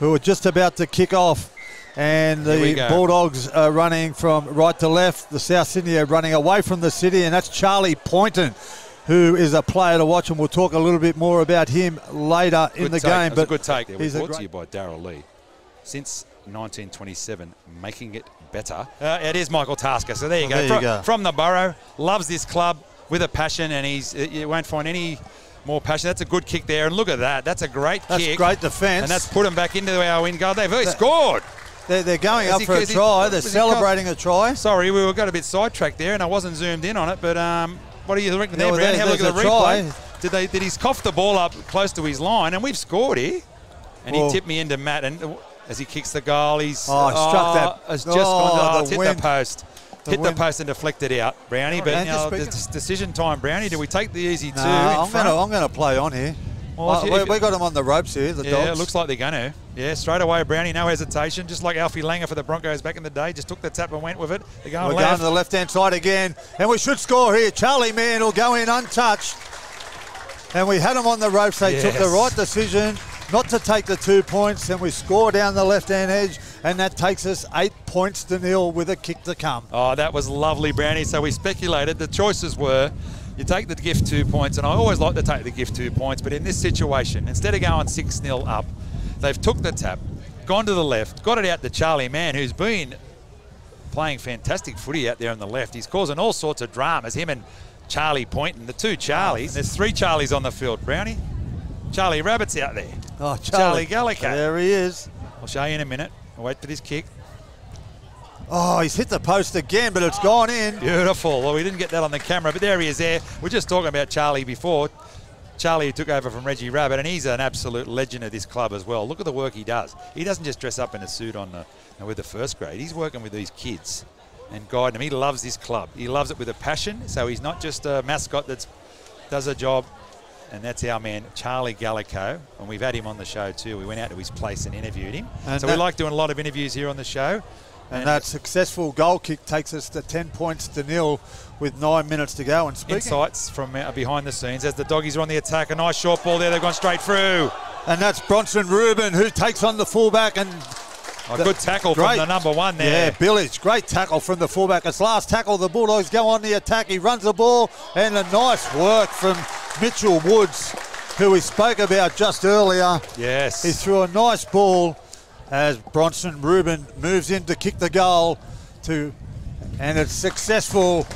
who are just about to kick off. And the Bulldogs are running from right to left. The South Sydney are running away from the city, and that's Charlie Poynton, who is a player to watch. And we'll talk a little bit more about him later good in the take. game. But a good take. He's brought to you by Darrell Lea. Since 1927, making it better. Uh, it is Michael Tasker. So there you, Oh, go. there you from, go. from the borough, loves this club with a passion, and he's uh, you won't find any more passion. That's a good kick there, and look at that. That's a great kick. That's kick. great defence. And that's put him back into our win goal. They've scored. They're, they're going Is up he- for a is he- try. They're celebrating a try. Sorry, we were got a bit sidetracked there, and I wasn't zoomed in on it. But um, what do you reckon there, Yeah, well, Brownie? there- Have a look at the a replay. Did they? Did he cough the ball up close to his line, and we've scored here? And Well- he tipped me into Matt, and as he kicks the goal, he's Oh, struck that- Has just oh, gone. To, oh, the it's hit wind. the post. The hit wind. the post and deflected out, Brownie. But And you know, it's decision time, Brownie. Do we take the easy two? No, I'm going to I'm going to play on here. Well, Uh, if you- we, we got them on the ropes here, the yeah, dogs. it looks like they're going to. Yeah, straight away, Brownie, no hesitation. Just like Alfie Langer for the Broncos back in the day, just took the tap and went with it. They're going We're left. going to the left-hand side again, and we should score here. Charlie Mann will go in untouched. And we had them on the ropes. They took the right decision not to take the two points, and we score down the left-hand edge, and that takes us eight points to nil with a kick to come. Oh, that was lovely, Brownie. So we speculated. The choices were you take the gift two points, and I always like to take the gift two points, but in this situation, instead of going 6 0 up, they've took the tap, gone to the left, got it out to Charlie Mann, who's been playing fantastic footy out there on the left. He's causing all sorts of dramas, him and Charlie Poynton, the two Charlies. Ah. There's three Charlies on the field, Brownie. Charlie Rabbit's out there. Oh, Charlie Charlie, Gallico. There he is. I'll show you in a minute. I'll wait for this kick. Oh, he's hit the post again, but it's gone in. Beautiful. Well, we didn't get that on the camera, but there he is there. We're just talking about Charlie before. Charlie who took over from Reggie Rabbit, and he's an absolute legend of this club as well. Look at the work he does. He doesn't just dress up in a suit on the, with the first grade. He's working with these kids and guiding them. He loves this club. He loves it with a passion. So he's not just a mascot that does a job. And that's our man, Charlie Gallico. And we've had him on the show too. We went out to his place and interviewed him. And so we like doing a lot of interviews here on the show. And that successful goal kick takes us to 10 points to nil with nine minutes to go. And speaking, insights from uh, behind the scenes as the doggies are on the attack. A nice short ball there. They've gone straight through. and that's Bronson Rubin who takes on the fullback and A good tackle from the number one there. Yeah. Billage, great tackle from the fullback. It's last tackle. The Bulldogs go on the attack. He runs the ball, and a nice work from Mitchell Woods, who we spoke about just earlier. Yes. He threw a nice ball as Bronson Rubin moves in to kick the goal to, and it's successful.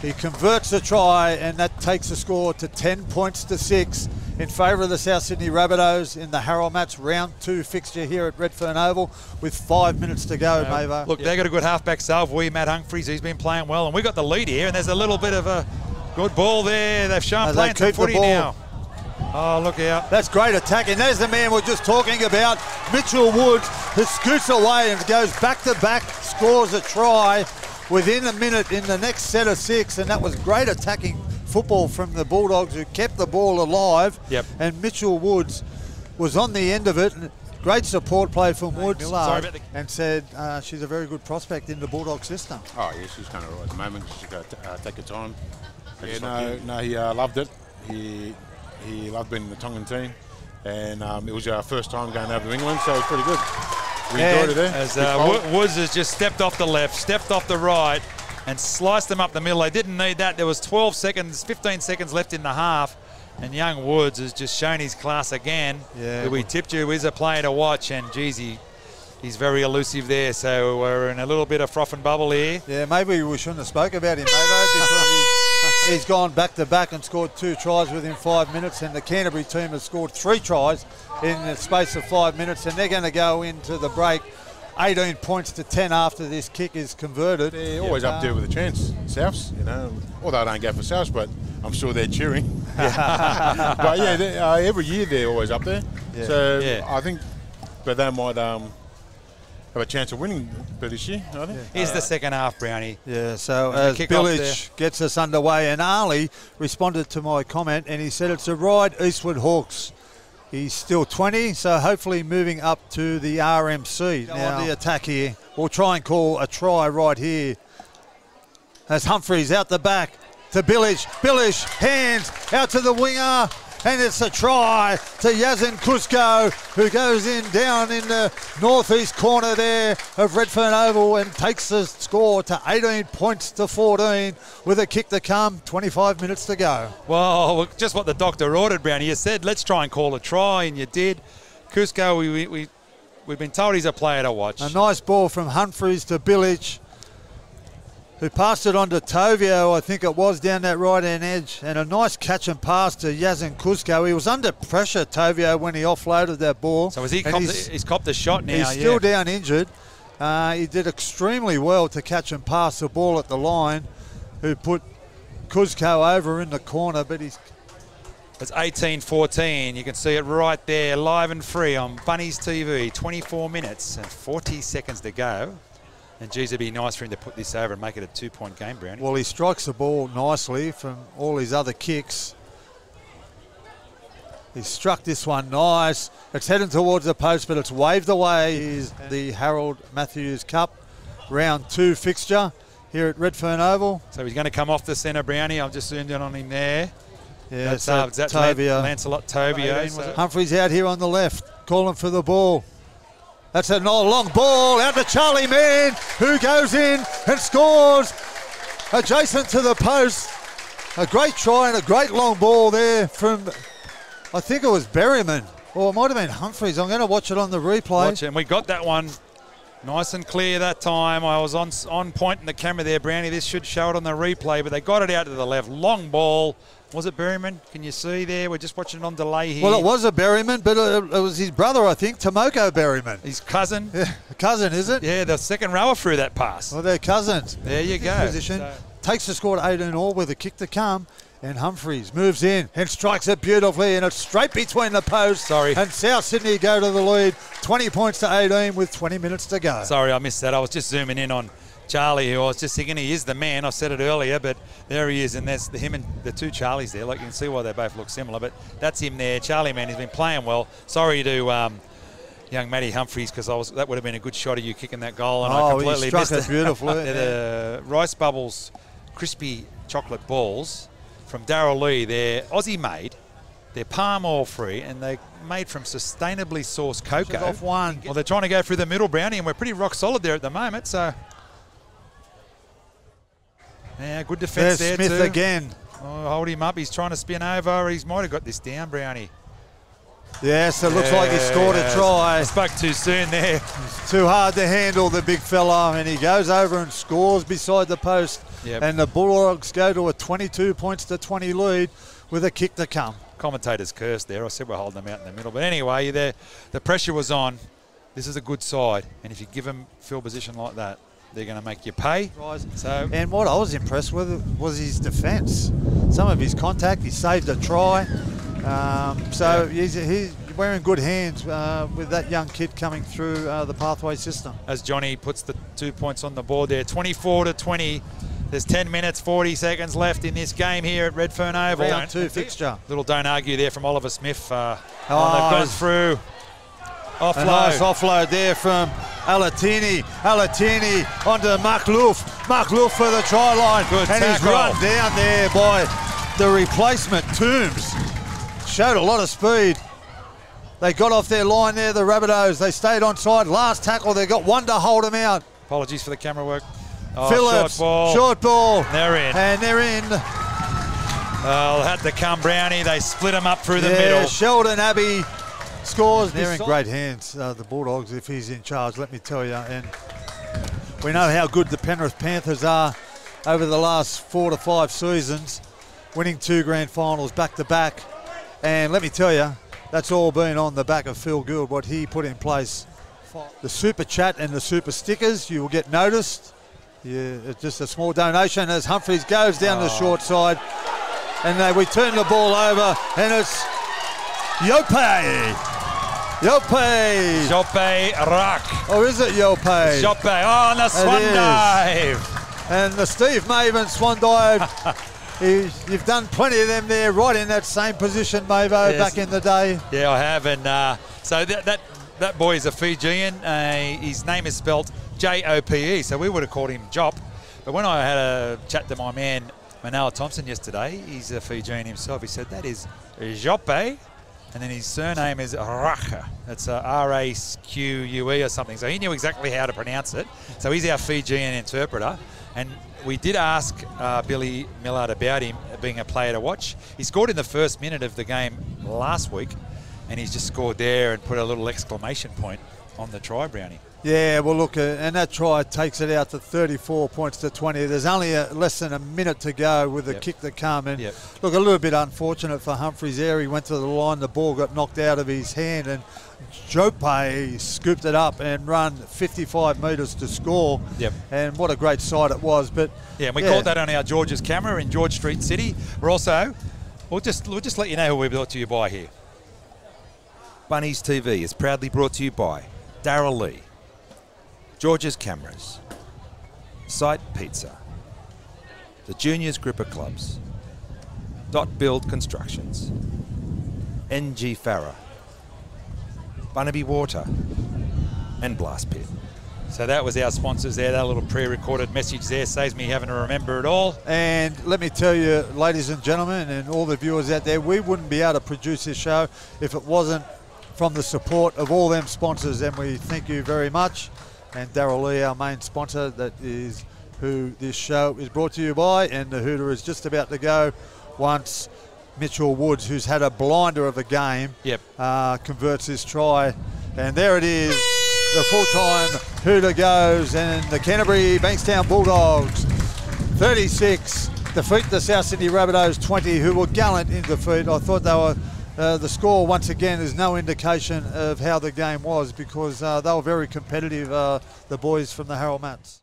He converts the try, and that takes the score to 10 points to six in favour of the South Sydney Rabbitohs in the Harold Mats round two fixture here at Redfern Oval with five minutes to go, uh, Mavo. Look, they've got a good halfback salve. We Matt Humphries, he's been playing well, and we've got the lead here. And there's a little bit of a good ball there. They've shown As they playing some keep the ball. now. Oh, look out! That's great attacking. There's the man we're just talking about, Mitchell Woods, who scoots away and goes back to back, scores a try within a minute in the next set of six, and that was great attacking football from the Bulldogs who kept the ball alive. Yep. And Mitchell Woods was on the end of it. and Great support play from Woods Miller. Sorry about the- and said uh, she's a very good prospect in the Bulldog system. Oh, yeah, she's kind of right at the moment. She's got to uh, take her time. Yeah, no, no, he uh, loved it. He he loved being in the Tongan team, and um, it was our first time going over to England, so it was pretty good. We enjoyed it there. As uh, Woods has just stepped off the left, stepped off the right, and sliced them up the middle. They didn't need that. There was 12 seconds, 15 seconds left in the half. And young Woods has just shown his class again. Yeah. We tipped you is a player to watch, and geez, he, he's very elusive there. So we're in a little bit of froth and bubble here. Yeah, maybe we shouldn't have spoke about him, Mavo, because he's, gone back to back and scored two tries within five minutes, and the Canterbury team has scored three tries in the space of five minutes, and they're going to go into the break 18 points to 10 after this kick is converted. They're always up there with a chance, Souths, you know. Although I don't go for Souths, but I'm sure they're cheering. but yeah, they, uh, every year they're always up there. Yeah. So Yeah. I think, but they might um, have a chance of winning for this year, I think. Here's the second half, Brownie. Yeah, so And as uh, kick-off Billage gets us underway, and Ali responded to my comment, and he said it's a Ryde Eastwood Hawks. He's still 20, so hopefully moving up to the RMC. Now on the attack here. We'll try and call a try right here. As Humphreys out the back to Billage. Billage hands out to the winger. And it's a try to Yazin Cusco, who goes in down in the northeast corner there of Redfern Oval and takes the score to 18 points to 14 with a kick to come. 25 minutes to go. Well, just what the doctor ordered, Brownie. You said, let's try and call a try, and you did. Cusco, we, we, we, we've been told he's a player to watch. A nice ball from Humphreys to Billich who passed it on to Tovio, I think it was, down that right hand edge. And a nice catch and pass to Yazin Cusco. He was under pressure, Tovio, when he offloaded that ball. So has he copped, he's, he's copped a shot now? He's still yeah. down injured. Uh, he did extremely well to catch and pass the ball at the line, who put Cusco over in the corner, but he's it's 18-14. You can see it right there, live and free on Bunnies TV. 24 minutes and 40 seconds to go. And geez, it'd be nice for him to put this over and make it a two-point game, Brownie. Well, he strikes the ball nicely from all his other kicks. He struck this one nice. It's heading towards the post, but it's waved away. Is the Harold Matthews Cup round two fixture here at Redfern Oval. So he's going to come off the centre, Brownie. I've just zoomed in on him there. Yeah, that's, so uh, that's Tovia. Lancelot Tovia. So Humphreys out here on the left, calling for the ball. That's a long ball out to Charlie Mann, who goes in and scores adjacent to the post. A great try and a great long ball there from, I think it was Berryman, or it might have been Humphreys. I'm going to watch it on the replay. Watch it. And we got that one nice and clear that time. I was on on point in the camera there, Brownie. This should show it on the replay, but they got it out to the left. Long ball. Was it Berryman? Can you see there? We're just watching it on delay here. Well, it was a Berryman, but it, it was his brother, I think, Tomoko Berryman. His cousin. Yeah, cousin, is it? Yeah, the second rower through that pass. Well, they're cousins. There you go. Position. So- Takes the score to 18 all with a kick to come. And Humphreys moves in and strikes it beautifully, and it's straight between the posts. Sorry. And South Sydney go to the lead, 20 points to 18 with 20 minutes to go. Sorry, I missed that. I was just zooming in on Charlie, who I was just thinking he is the man. I said it earlier, but there he is, and that's the, him and the two Charlies there. Like you can see why they both look similar, but that's him there. Charlie, man, he's been playing well. Sorry to um, young Matty Humphreys because I was that would have been a good shot of you kicking that goal, and I Oh, he completely struck missed it beautifully, They're the rice bubbles, crispy chocolate balls from Darrell Lea. They're Aussie made. They're palm oil free and they're made from sustainably sourced cocoa. off one. Well, they're trying to go through the middle, Brownie, and we're pretty rock solid there at the moment. So, yeah, good defence there Smith too. again. Oh, hold him up. He's trying to spin over. He's might have got this down, Brownie. Yes, it looks like he scored a try. I spoke too soon there. Too hard to handle, the big fella, and he goes over and scores beside the post. Yep. And the Bulldogs go to a 22 points to 20 lead with a kick to come. Commentators cursed there. I said we're holding them out in the middle. But anyway, the, the pressure was on. This is a good side. And if you give them field position like that, they're going to make you pay. So, And what I was impressed with was his defence. Some of his contact, he saved a try. Um, so he's, he's wearing good hands uh, with that young kid coming through uh, the pathway system. as Johnny puts the two points on the board there, 24 to 20. There's 10 minutes, 40 seconds left in this game here at Redfern Oval. Round two fixture. Little don't argue there from Oliver Smith. Uh, Oh, they've gone it's- through. A Offload. nice offload there from Alatini. Alatini onto Makhlouf. Makhlouf for the try line. Good and he's run down there by the replacement Toombs. Showed a lot of speed. They got off their line there, the Rabbitohs. They stayed on side. Last tackle, they got one to hold him out. Apologies for the camera work. Oh, Phillips, short ball. short ball. They're in. And they're in. Oh, had to come Brownie. They split him up through the yeah, middle. Sheldon Abbey scores. They're in great hands, uh, the Bulldogs, if he's in charge, let me tell you. And we know how good the Penrith Panthers are over the last four to five seasons, winning two grand finals back to back. And let me tell you, that's all been on the back of Phil Gould, what he put in place. The super chat and the super stickers, you will get noticed. Yeah, it's just a small donation as Humphreys goes down the short side. And uh, we turn the ball over, and it's Yope. Yope. Jope Rock. Or is it Yope? Jope. Oh, and the swan dive. And the Steve Mavin swan dive. You've done plenty of them there, right in that same position, Mavo, Yes. back in the day. Yeah, I have. And uh, so that, that that boy is a Fijian. Uh, his name is spelt J O P E. So we would have called him Jop. But when I had a chat to my man Manoa Thompson yesterday. He's a Fijian himself. He said that is Jope, and then his surname is Racha. It's uh, R-A-Q-U-E or something. So he knew exactly how to pronounce it. So he's our Fijian interpreter. And we did ask uh, Billy Millard about him being a player to watch. He scored in the first minute of the game last week, and he's just scored there and put a little exclamation point on the try, Brownie. Yeah, well, look, uh, and that try takes it out to 34 points to 20. There's only a, less than a minute to go with the Yep. kick that come. And Yep. look, a little bit unfortunate for Humphreys there. He went to the line, the ball got knocked out of his hand, and Jope scooped it up and run 55 metres to score. Yep. And what a great sight it was. But Yeah, and we caught that on our George's camera in George Street City. We're also, we'll just we'll just let you know who we're brought to you by here. Bunnies TV is proudly brought to you by Darrell Lea, George's Cameras, Site Pizza, the Juniors Group of Clubs, Dot Build Constructions, NG Farah, Banabi Water, and Blast Pit. So that was our sponsors there. That little pre-recorded message there saves me having to remember it all. And let me tell you, ladies and gentlemen, and all the viewers out there, we wouldn't be able to produce this show if it wasn't from the support of all them sponsors. And we thank you very much. And Darrell Lea, our main sponsor, that is who this show is brought to you by. And the Hooter is just about to go once Mitchell Woods, who's had a blinder of a game, Yep. uh, converts his try. And there it is. The full-time Hooter goes, and the Canterbury Bankstown Bulldogs 36 defeat the South Sydney Rabbitohs 20, who were gallant in defeat. I thought they were. Uh, the score once again is no indication of how the game was because uh, they were very competitive. Uh, the boys from the Harold Mats.